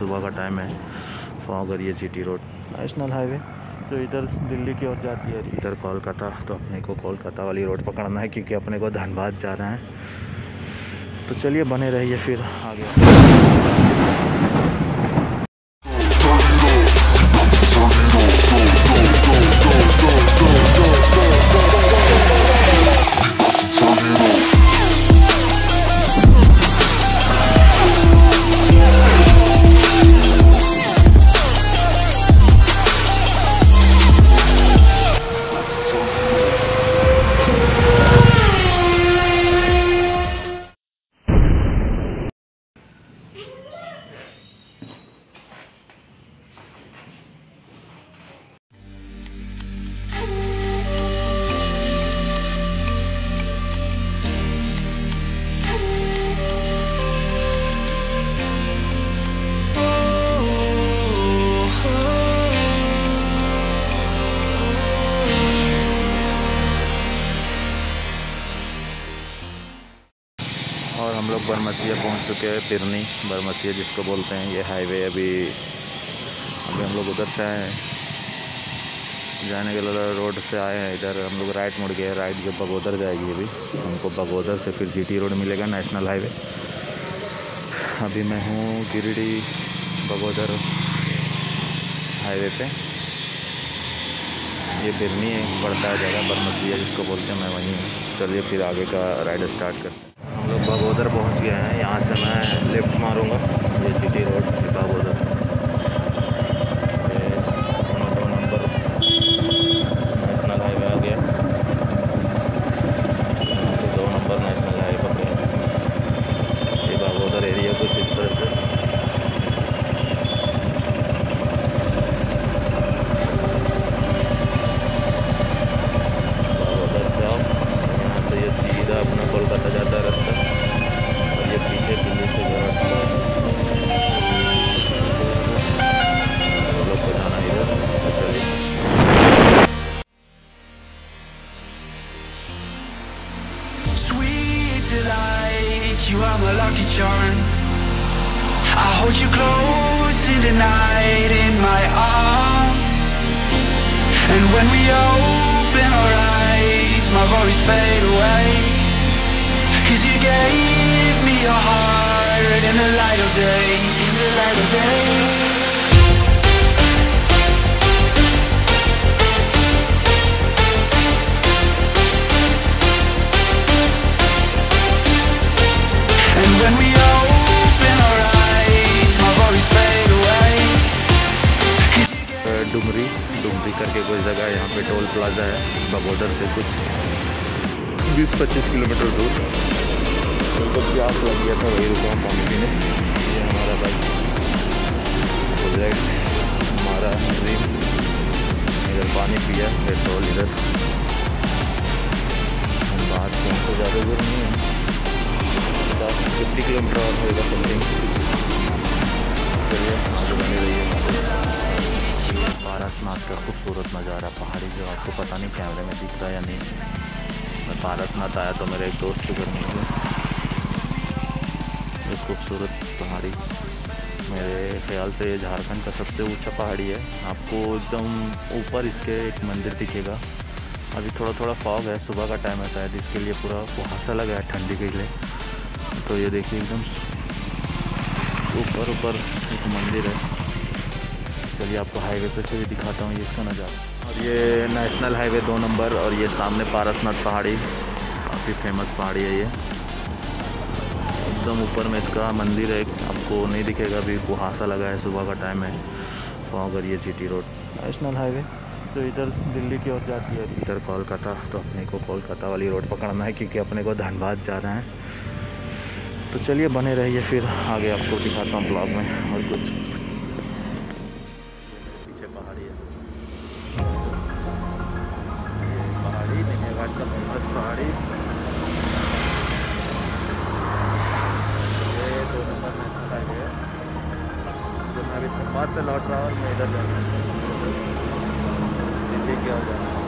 सुबह का टाइम है fog city road national highway तो इधर दिल्ली की ओर जाती है। इधर कोलकाता तो अपने को कोलकाता वाली रोड पकड़ना है, क्योंकि अपने को धनबाद जाना है। तो चलिए, बने रहिए फिर आगे। और हम लोग बरमसिया पहुँच चुके हैं पिरनी बरमसिया जिसको बोलते हैं। ये हाईवे अभी अभी हम लोग उधर से आए जाने के लिए रोड से आए हैं, इधर हम लोग राइट मुड़ गए राइट जो बगोदर जाएगी अभी, हमको बगोदर से फिर जीटी रोड मिलेगा, नेशनल हाईवे। अभी मैं हूँ गिरिडीह, बगोदर हाईवे पे। ये बिरनी पड़ता है जगह बरमसिया जिसको बोलते हैं, मैं वहीं चलिए फिर आगे का राइड स्टार्ट करते हैं। हम लोग बागोदर पहुँच गए हैं। यहाँ से मैं लेफ़्ट मारूँगा। ये city road Bagodar you are my lucky charm. I hold you close in the night in my arms. And when we open our eyes, my worries fade away. Cause you gave me your heart in the light of day, in the light of day. Dumri करके कोई जगह यहाँ पे toll plaza है बगोदर से कुछ। 20-25 kilometre दूर। मेरे को प्यास लग गया था वही रुका हूँ पानी पीने। ये हमारा बाइक बुलेट हमारा ड्रीम इधर पानी पिया पेट्रोल इधर। हम बाहर से हमको ज़्यादा दूर नहीं है। पचास फिफ्टी किलोमीटर और होगा समथिंग चलिए आगे बने रहिए। पारसनाथ का खूबसूरत नज़ारा, पहाड़ी जो आपको पता नहीं कैमरे में दिख रहा है या नहीं। मैं पारसनाथ आया तो मेरे एक दोस्त के घर में ये खूबसूरत पहाड़ी। मेरे ख्याल से ये झारखंड का सबसे ऊँचा पहाड़ी है। आपको एकदम ऊपर इसके एक मंदिर दिखेगा। अभी थोड़ा थोड़ा फॉग है, सुबह का टाइम है शायद, इसके लिए पूरा कुहासा लगा है ठंडी के लिए। तो ये देखिए एकदम ऊपर ऊपर एक मंदिर है। चलिए आपको हाईवे पे से भी दिखाता हूँ ये इसका नज़ारा। और ये नेशनल हाईवे दो नंबर और ये सामने पारसनाथ पहाड़ी। काफ़ी फ़ेमस पहाड़ी है ये। एकदम ऊपर में इसका मंदिर है आपको नहीं दिखेगा अभी कुहासा लगा है सुबह का टाइम है। और ये जीटी रोड नेशनल हाईवे तो इधर दिल्ली की ओर जाती है इधर कोलकाता तो अपने को कोलकाता वाली रोड पकड़ना है क्योंकि अपने को धनबाद जाना है। तो चलिए बने रहिए फिर आगे आपको दिखाता हूँ ब्लॉग में और कुछ। पहाड़ी है। पहाड़ी का फ़ेमस पहाड़ी ये दो नंबर नेशनल हाईवे है जो मैं अभी धनबाद से लौट रहा हूँ, मैं इधर जाना दिल्ली की ओर